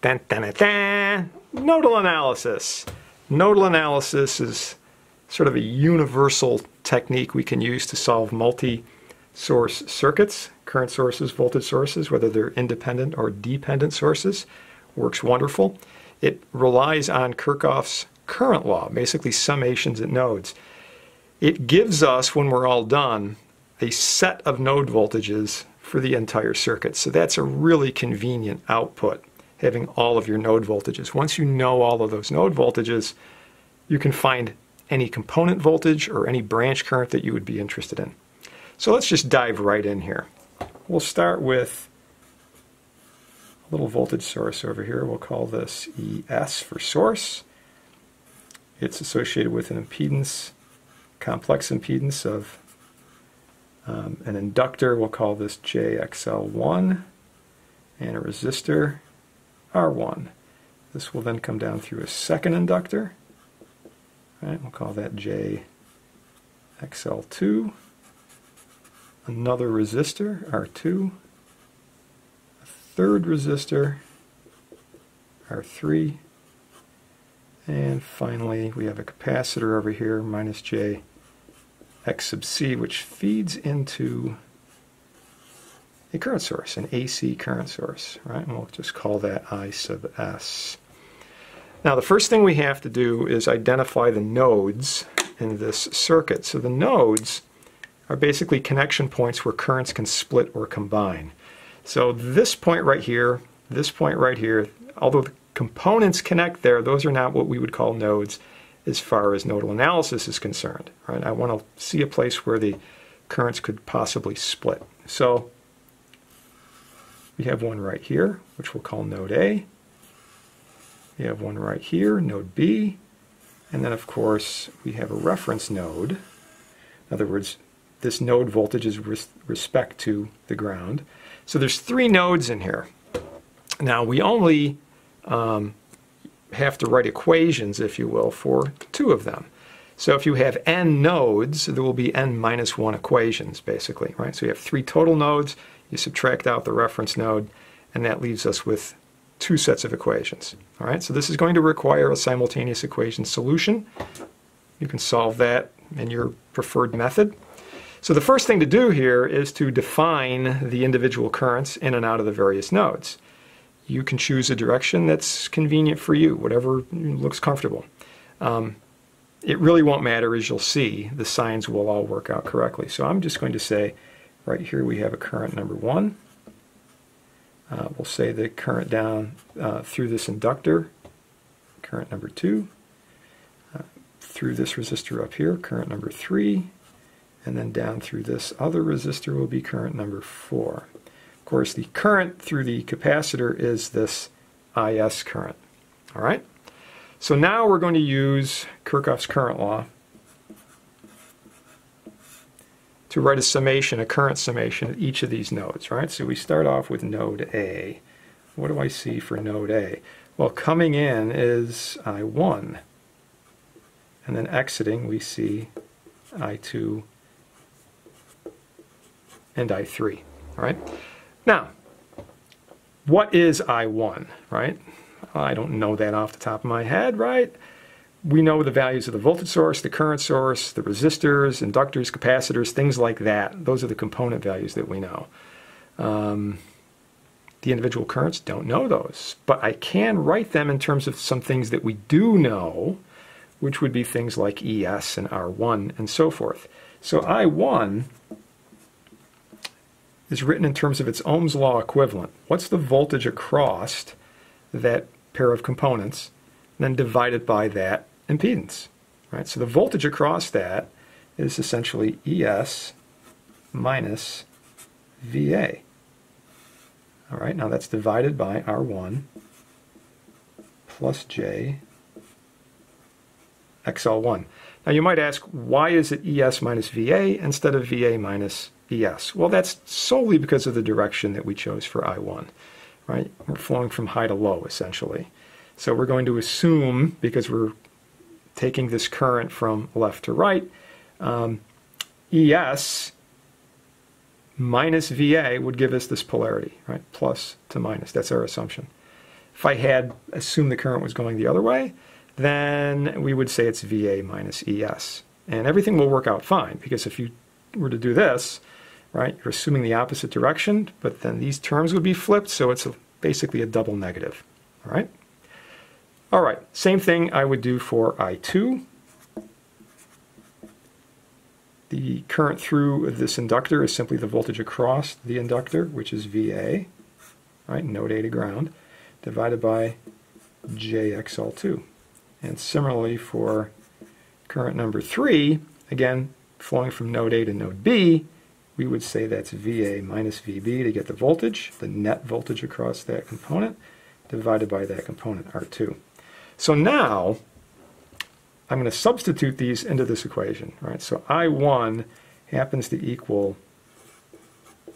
Dun, dun, dun. Nodal analysis. Nodal analysis is sort of a universal technique we can use to solve multi-source circuits, current sources, voltage sources, whether they're independent or dependent sources. Works wonderful. It relies on Kirchhoff's current law, basically summations at nodes. It gives us, when we're all done, a set of node voltages for the entire circuit. So that's a really convenient output, having all of your node voltages. Once you know all of those node voltages, you can find any component voltage or any branch current that you would be interested in. So let's just dive right in here. We'll start with a little voltage source over here. We'll call this ES for source. It's associated with an impedance, complex impedance of um, an inductor. We'll call this JXL1 and a resistor R1. This will then come down through a second inductor Right, we'll call that JXL2. Another resistor, R2. A third resistor, R3. And finally, we have a capacitor over here, minus J X sub C, which feeds into a current source, an AC current source, right? And we'll just call that I sub S. Now the first thing we have to do is identify the nodes in this circuit. So the nodes are basically connection points where currents can split or combine. So this point right here, this point right here, although the components connect there, those are not what we would call nodes as far as nodal analysis is concerned. Right? I want to see a place where the currents could possibly split. So we have one right here, which we'll call node A. We have one right here, node B, and then of course we have a reference node. In other words, this node voltage is with respect to the ground. So there's three nodes in here. Now we only um, have to write equations, if you will, for two of them. So if you have n nodes, there will be n minus 1 equations, basically, right? So you have three total nodes, you subtract out the reference node, and that leaves us with two sets of equations. All right, so this is going to require a simultaneous equation solution. You can solve that in your preferred method. So the first thing to do here is to define the individual currents in and out of the various nodes. You can choose a direction that's convenient for you, whatever looks comfortable. Um, it really won't matter, as you'll see, the signs will all work out correctly. So I'm just going to say, right here we have a current number one, uh, we'll say the current down uh, through this inductor, current number 2, uh, through this resistor up here, current number 3, and then down through this other resistor will be current number 4. Of course, the current through the capacitor is this IS current. All right? So now we're going to use Kirchhoff's current law to write a summation, a current summation of each of these nodes, right? So we start off with node A. What do I see for node A? Well, coming in is I1. And then exiting, we see I2 and I3, all right? Now, what is I1, right? I don't know that off the top of my head, right? We know the values of the voltage source, the current source, the resistors, inductors, capacitors, things like that. Those are the component values that we know. Um, the individual currents don't know those, but I can write them in terms of some things that we do know, which would be things like ES and R1 and so forth. So I1 is written in terms of its Ohm's law equivalent. What's the voltage across that pair of components? then divided by that impedance. Right? So the voltage across that is essentially ES minus VA. All right, now that's divided by R1 plus J XL1. Now you might ask, why is it ES minus VA instead of VA minus ES? Well, that's solely because of the direction that we chose for I1. Right? We're flowing from high to low, essentially. So we're going to assume, because we're taking this current from left to right, um, ES minus VA would give us this polarity, right? Plus to minus. That's our assumption. If I had assumed the current was going the other way, then we would say it's VA minus ES. And everything will work out fine because if you were to do this, right, you're assuming the opposite direction, but then these terms would be flipped, so it's a, basically a double negative, all right? All right, same thing I would do for I2. The current through this inductor is simply the voltage across the inductor, which is VA, right, node A to ground, divided by JXL2. And similarly for current number 3, again, flowing from node A to node B, we would say that's VA minus VB to get the voltage, the net voltage across that component, divided by that component, R2. So now, I'm going to substitute these into this equation. Right? So I1 happens to equal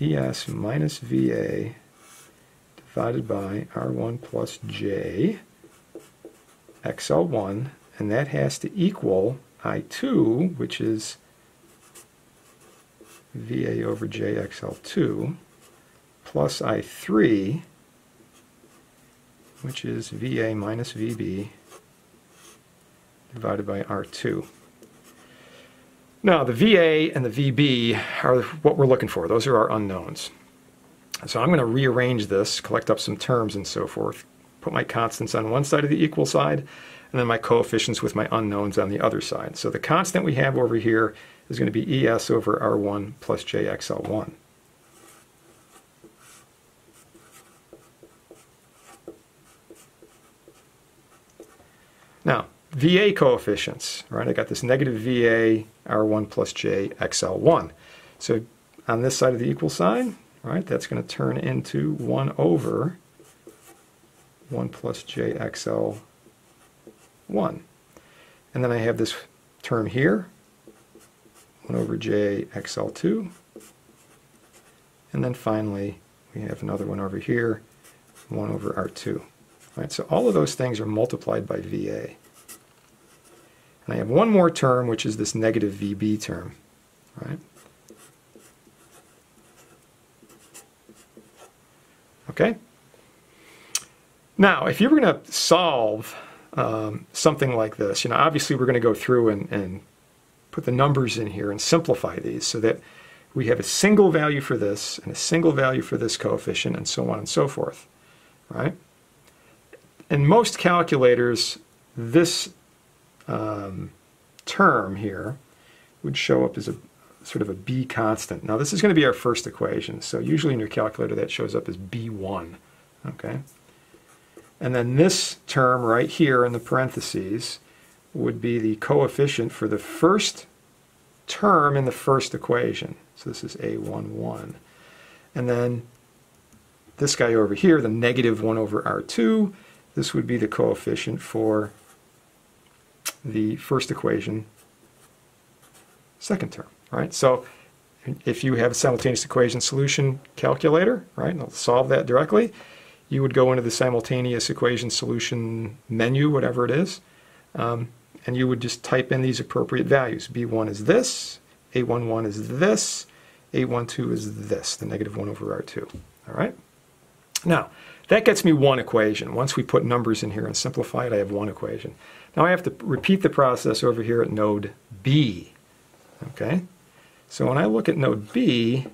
ES minus VA divided by R1 plus J XL1, and that has to equal I2, which is VA over JXL2, plus I3, which is VA minus VB divided by R2. Now, the VA and the VB are what we're looking for. Those are our unknowns. So I'm going to rearrange this, collect up some terms and so forth, put my constants on one side of the equal side, and then my coefficients with my unknowns on the other side. So the constant we have over here is going to be ES over R1 plus JXL1. Now, VA coefficients, right? I got this negative VA R1 plus J XL1. So on this side of the equal sign, right, that's going to turn into 1 over 1 plus J XL1. And then I have this term here, 1 over J XL2. And then finally, we have another one over here, 1 over R2. Right, so all of those things are multiplied by VA. And I have one more term, which is this negative VB term. Right? Okay? Now, if you were going to solve um, something like this, you know, obviously we're going to go through and, and put the numbers in here and simplify these so that we have a single value for this and a single value for this coefficient and so on and so forth, right? In most calculators, this um, term here would show up as a sort of a b constant. Now this is going to be our first equation, so usually in your calculator that shows up as b1, okay? And then this term right here in the parentheses would be the coefficient for the first term in the first equation. So this is a11. And then this guy over here, the negative 1 over r2, this would be the coefficient for the first equation, second term, right? So if you have a simultaneous equation solution calculator, right, and I'll solve that directly, you would go into the simultaneous equation solution menu, whatever it is, um, and you would just type in these appropriate values. B1 is this, A11 is this, A12 is this, the negative 1 over R2, all right? Now, that gets me one equation. Once we put numbers in here and simplify it, I have one equation. Now I have to repeat the process over here at node B. Okay? So when I look at node B,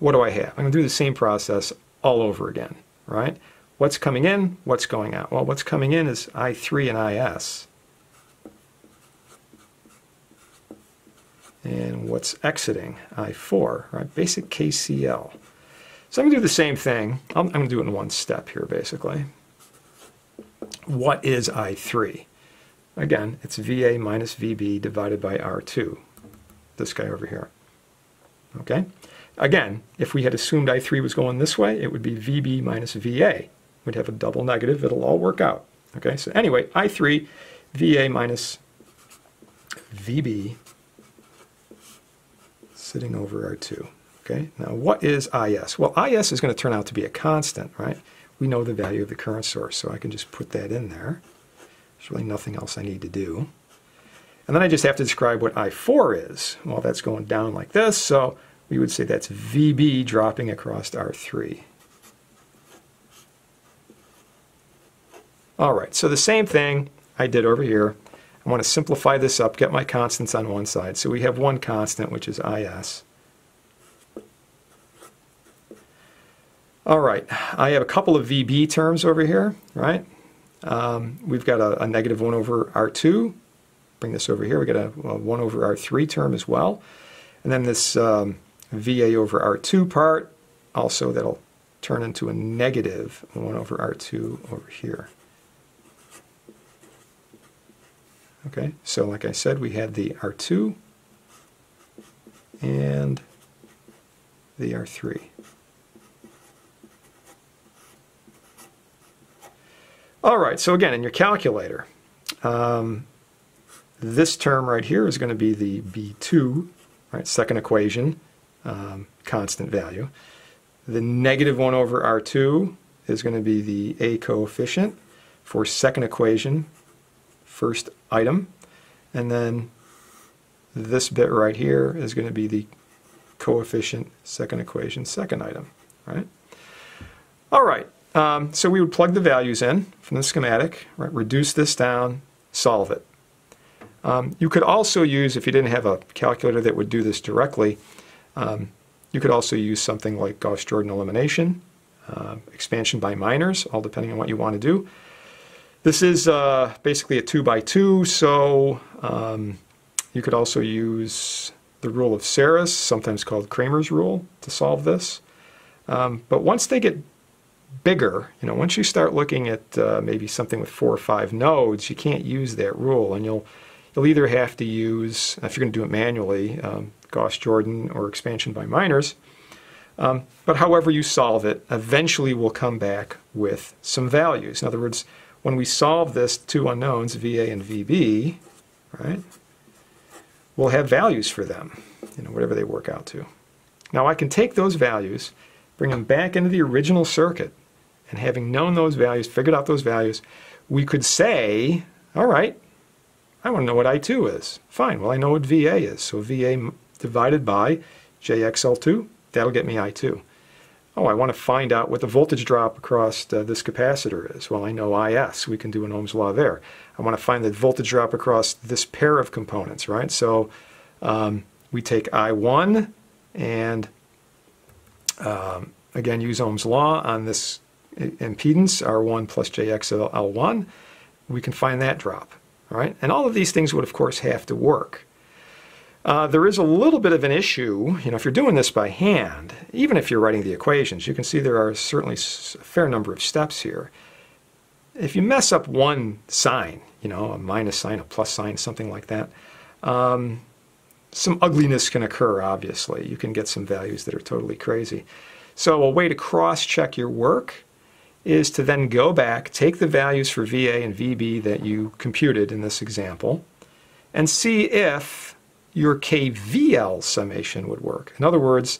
what do I have? I'm going to do the same process all over again, right? What's coming in? What's going out? Well, what's coming in is I3 and IS. And what's exiting? I4, right? Basic KCL. So I'm going to do the same thing. I'm, I'm going to do it in one step here, basically. What is I3? Again, it's VA minus VB divided by R2, this guy over here. Okay? Again, if we had assumed I3 was going this way, it would be VB minus VA. We'd have a double negative. It'll all work out. Okay, so anyway, I3, VA minus VB sitting over R2. Okay, now what is IS? Well, IS is going to turn out to be a constant, right? We know the value of the current source, so I can just put that in there. There's really nothing else I need to do. And then I just have to describe what I4 is. Well, that's going down like this, so we would say that's VB dropping across R3. All right, so the same thing I did over here. I want to simplify this up, get my constants on one side. So we have one constant, which is IS. All right, I have a couple of VB terms over here, right? Um, we've got a, a, negative 1 over R2. Bring this over here. we got a, a 1 over R3 term as well. And then this um, VA over R2 part, also that'll turn into a negative 1 over R2 over here. Okay, so like I said, we had the R2 and the R3. All right, so again, in your calculator, um, this term right here is going to be the B2, right, second equation, um, constant value. The negative 1 over R2 is going to be the A coefficient for second equation, first item. And then this bit right here is going to be the coefficient second equation, second item, right? All right, um, so we would plug the values in from the schematic, right, reduce this down, solve it. Um, you could also use, if you didn't have a calculator that would do this directly, um, you could also use something like Gauss-Jordan elimination, uh, expansion by minors, all depending on what you want to do. This is uh, basically a 2 by 2, so um, you could also use the rule of Sarrus, sometimes called Cramer's rule, to solve this. Um, but once they get bigger, you know, once you start looking at uh, maybe something with four or five nodes, you can't use that rule, and you'll you'll either have to use, if you're going to do it manually, um, Gauss-Jordan or expansion by minors. Um, but however you solve it, eventually we'll come back with some values. In other words, when we solve this two unknowns, VA and VB, right, we'll have values for them, you know, whatever they work out to. Now I can take those values, bring them back into the original circuit, and having known those values, figured out those values, we could say, all right, I want to know what I2 is. Fine, well, I know what VA is. So VA divided by JXL2, that'll get me I2. Oh, I want to find out what the voltage drop across uh, this capacitor is. Well, I know IS. We can do an Ohm's law there. I want to find the voltage drop across this pair of components, right? So um, we take I1 and um, again use Ohm's law on this impedance, R1 plus JXL1, we can find that drop. All right? And all of these things would, of course, have to work. Uh, there is a little bit of an issue, you know, if you're doing this by hand, even if you're writing the equations, you can see there are certainly a fair number of steps here. If you mess up one sign, you know, a minus sign, a plus sign, something like that, um, some ugliness can occur, obviously. You can get some values that are totally crazy. So a way to cross-check your work is to then go back, take the values for VA and VB that you computed in this example, and see if your KVL summation would work. In other words,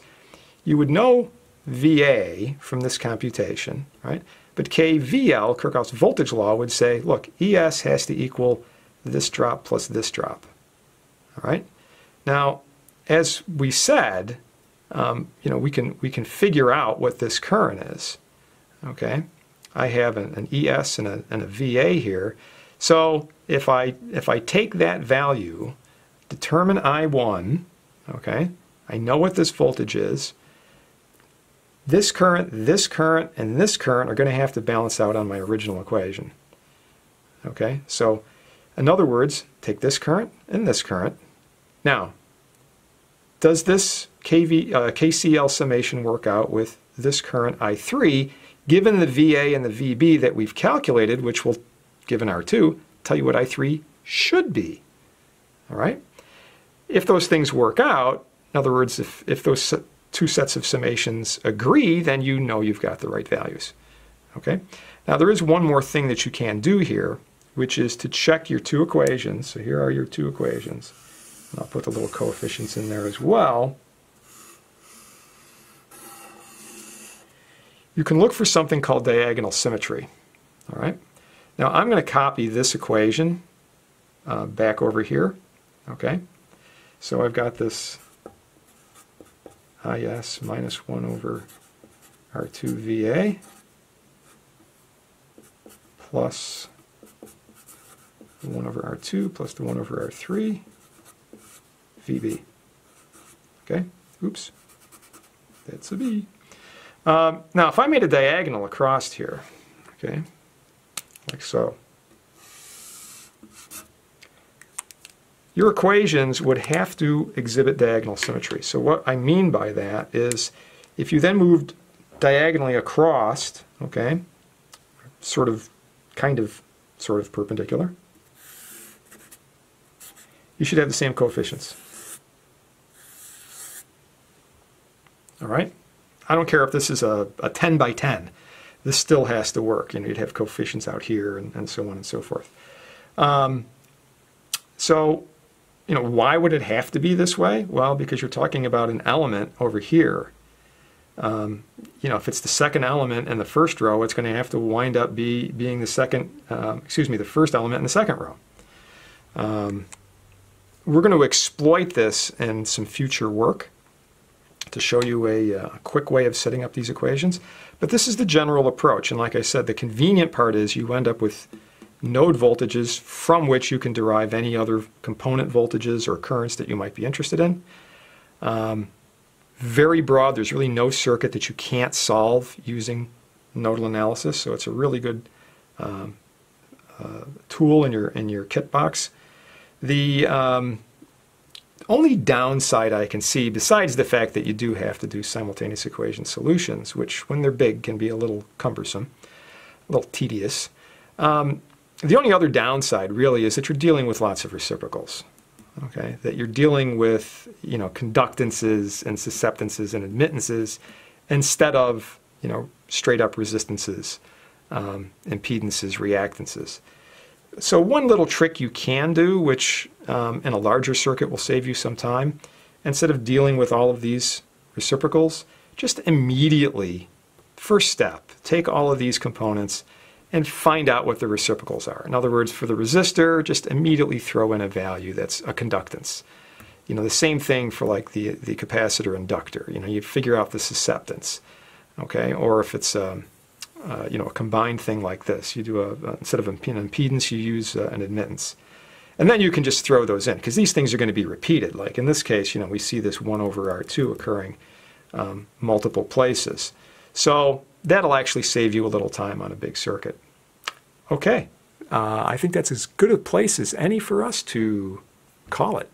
you would know VA from this computation, right? But KVL, Kirchhoff's voltage law, would say, look, ES has to equal this drop plus this drop. All right? Now, as we said, um, you know, we can we can figure out what this current is. Okay, I have an, an ES and a, and a VA here. So if I if I take that value, determine I1, okay, I know what this voltage is. This current, this current, and this current are going to have to balance out on my original equation. Okay, so in other words, take this current and this current. Now, does this KV, uh, KCL summation work out with this current I3 given the VA and the VB that we've calculated, which will, given R2, tell you what I3 should be. All right? If those things work out, in other words, if, if those two sets of summations agree, then you know you've got the right values. Okay? Now there is one more thing that you can do here, which is to check your two equations. So here are your two equations. And I'll put the little coefficients in there as well. You can look for something called diagonal symmetry. All right. Now I'm going to copy this equation uh, back over here. Okay. So I've got this IS minus 1 over R2 VA plus the 1 over R2 plus the 1 over R3 VB. Okay, oops, that's a B. Um, now, if I made a diagonal across here, okay, like so, your equations would have to exhibit diagonal symmetry. So what I mean by that is if you then moved diagonally across, okay, sort of, kind of, sort of perpendicular, you should have the same coefficients. All right? I don't care if this is a, a 10 by 10. This still has to work. You know, you'd have coefficients out here and, and so on and so forth. Um, so, you know, why would it have to be this way? Well, because you're talking about an element over here. Um, you know, if it's the second element in the first row, it's going to have to wind up be being the second, um, excuse me, the first element in the second row. Um, we're going to exploit this in some future work to show you a, a, uh, quick way of setting up these equations. But this is the general approach. And like I said, the convenient part is you end up with node voltages from which you can derive any other component voltages or currents that you might be interested in. Um, very broad. There's really no circuit that you can't solve using nodal analysis. So it's a really good um, uh, tool in your in your kit box. The um, only downside I can see, besides the fact that you do have to do simultaneous equation solutions, which when they're big can be a little cumbersome, a little tedious. Um, the only other downside really is that you're dealing with lots of reciprocals. Okay, that you're dealing with you know conductances and susceptances and admittances instead of you know straight up resistances, um, impedances, reactances. So one little trick you can do, which um, in a larger circuit will save you some time, instead of dealing with all of these reciprocals, just immediately, first step, take all of these components and find out what the reciprocals are. In other words, for the resistor, just immediately throw in a value that's a conductance. You know, the same thing for like the, the capacitor inductor. You know, you figure out the susceptance, okay? Or if it's um, uh, you know, a combined thing like this. You do a, instead of an impedance, you use uh, an admittance. And then you can just throw those in, because these things are going to be repeated. Like in this case, you know, we see this 1 over R2 occurring um, multiple places. So that'll actually save you a little time on a big circuit. Okay, uh, I think that's as good a place as any for us to call it.